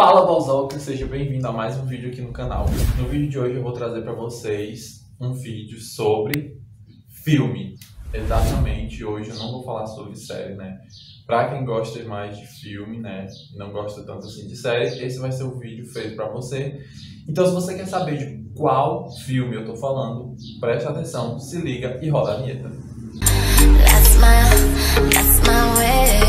Fala Balzoca, seja bem-vindo a mais um vídeo aqui no canal. No vídeo de hoje eu vou trazer para vocês um vídeo sobre filme. Exatamente, hoje eu não vou falar sobre série, né? Pra quem gosta mais de filme, né, não gosta tanto assim de série, esse vai ser o vídeo feito para você. Então se você quer saber de qual filme eu tô falando, preste atenção, se liga e roda a vinheta. That's my, that's my way.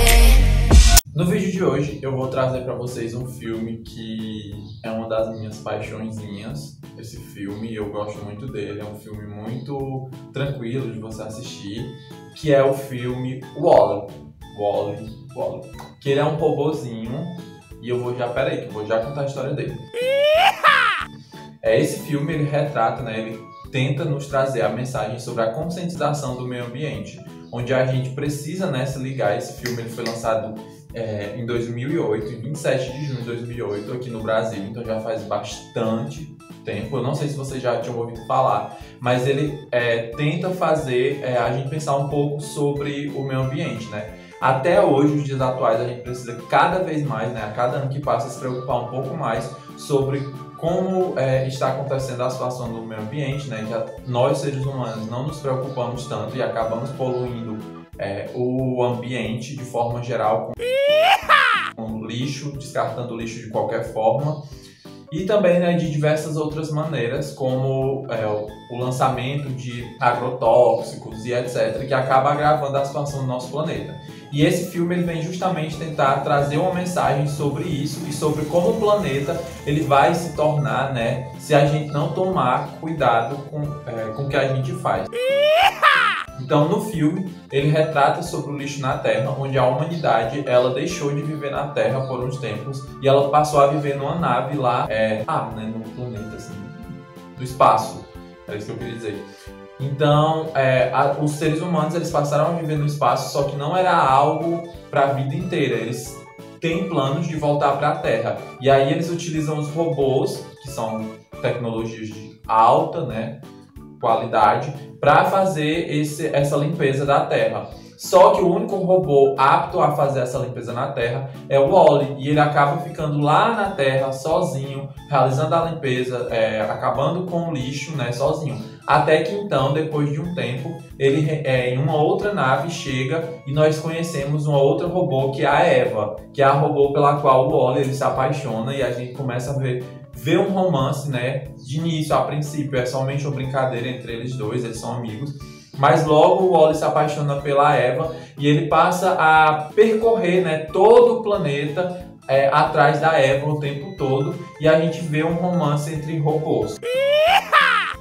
No vídeo de hoje eu vou trazer para vocês um filme que é uma das minhas paixõezinhas. Esse filme eu gosto muito dele, é um filme muito tranquilo de você assistir, que é o filme Wall-E. Wall-E, Wall-E. Que ele é um robozinho e eu vou já, peraí, que eu vou já contar a história dele. É, esse filme ele retrata, né, ele tenta nos trazer a mensagem sobre a conscientização do meio ambiente, onde a gente precisa né, se ligar. Esse filme ele foi lançado é, em 2008, em 27 de junho de 2008, aqui no Brasil, então já faz bastante tempo. Eu não sei se vocês já tinham ouvido falar, mas ele é, tenta fazer é, a gente pensar um pouco sobre o meio ambiente, né? Até hoje, nos dias atuais, a gente precisa cada vez mais, né, a cada ano que passa, se preocupar um pouco mais sobre como é, está acontecendo a situação do meio ambiente, né? Que nós, seres humanos, não nos preocupamos tanto e acabamos poluindo o ambiente de forma geral com, com lixo, descartando lixo de qualquer forma e também né, de diversas outras maneiras, como é, o lançamento de agrotóxicos e etc., que acaba agravando a situação do nosso planeta. E esse filme ele vem justamente tentar trazer uma mensagem sobre isso e sobre como o planeta ele vai se tornar, né, se a gente não tomar cuidado com, é, com o que a gente faz. Então, no filme, ele retrata sobre o lixo na Terra, onde a humanidade ela deixou de viver na Terra por uns tempos e ela passou a viver numa nave lá, é, ah, né, no planeta assim, do espaço. É isso que eu queria dizer. Então, é, a, os seres humanos eles passaram a viver no espaço, só que não era algo para a vida inteira. Eles têm planos de voltar para a Terra. E aí eles utilizam os robôs, que são tecnologias de alta, né, qualidade, para fazer esse, essa limpeza da Terra. Só que o único robô apto a fazer essa limpeza na Terra é o Wally e ele acaba ficando lá na Terra sozinho, realizando a limpeza, é, acabando com o lixo, né, sozinho. Até que então, depois de um tempo, ele é, em uma outra nave chega e nós conhecemos uma outra robô que é a Eva, que é a robô pela qual o Wally ele se apaixona e a gente começa a ver ver um romance, né? De início, a princípio, é somente uma brincadeira entre eles dois, eles são amigos. Mas logo o Wally se apaixona pela Eva e ele passa a percorrer né, todo o planeta é, atrás da Eva o tempo todo e a gente vê um romance entre robôs.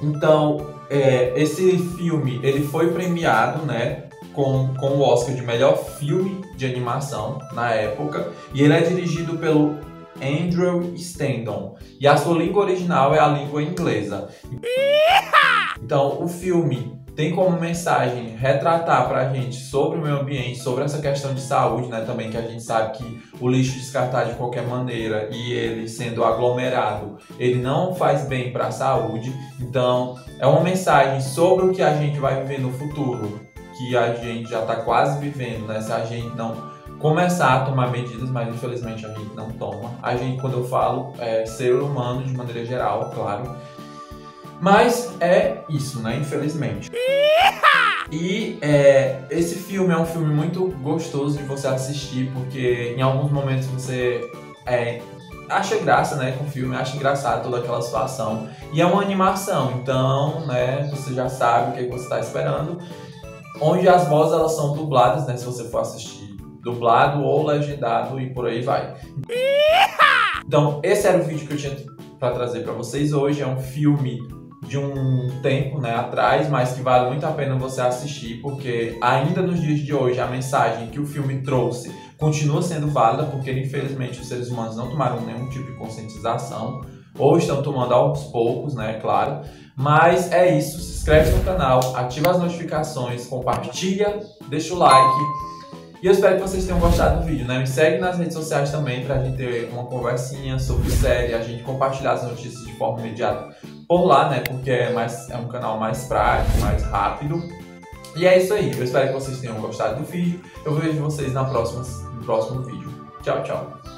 Então, é, esse filme ele foi premiado, né? Com, com o Oscar de melhor filme de animação na época e ele é dirigido pelo Andrew Stanton. E a sua língua original é a língua inglesa. Então, o filme tem como mensagem retratar pra gente sobre o meio ambiente, sobre essa questão de saúde, né? Também que a gente sabe que o lixo descartado de qualquer maneira e ele sendo aglomerado, ele não faz bem para a saúde. Então, é uma mensagem sobre o que a gente vai viver no futuro, que a gente já está quase vivendo, né? Se a gente não começar a tomar medidas, mas infelizmente a gente não toma. A gente, quando eu falo, é ser humano de maneira geral, claro. Mas é isso, né? Infelizmente. E é, esse filme é um filme muito gostoso de você assistir, porque em alguns momentos você é, acha graça, né, com o filme, acha engraçado toda aquela situação. E é uma animação, então, né, você já sabe o que, é que você está esperando. Onde as vozes elas são dubladas, né, se você for assistir dublado ou legendado e por aí vai. Então, esse era o vídeo que eu tinha para trazer para vocês hoje. É um filme de um tempo né, atrás, mas que vale muito a pena você assistir, porque ainda nos dias de hoje a mensagem que o filme trouxe continua sendo válida, porque infelizmente os seres humanos não tomaram nenhum tipo de conscientização, ou estão tomando aos poucos, né, claro. Mas é isso, se inscreve no canal, ativa as notificações, compartilha, deixa o like e eu espero que vocês tenham gostado do vídeo, né? Me segue nas redes sociais também pra gente ter uma conversinha sobre série, a gente compartilhar as notícias de forma imediata por lá, né? Porque é, mais, é um canal mais prático, mais rápido. E é isso aí. Eu espero que vocês tenham gostado do vídeo. Eu vejo vocês na próxima, no próximo vídeo. Tchau, tchau.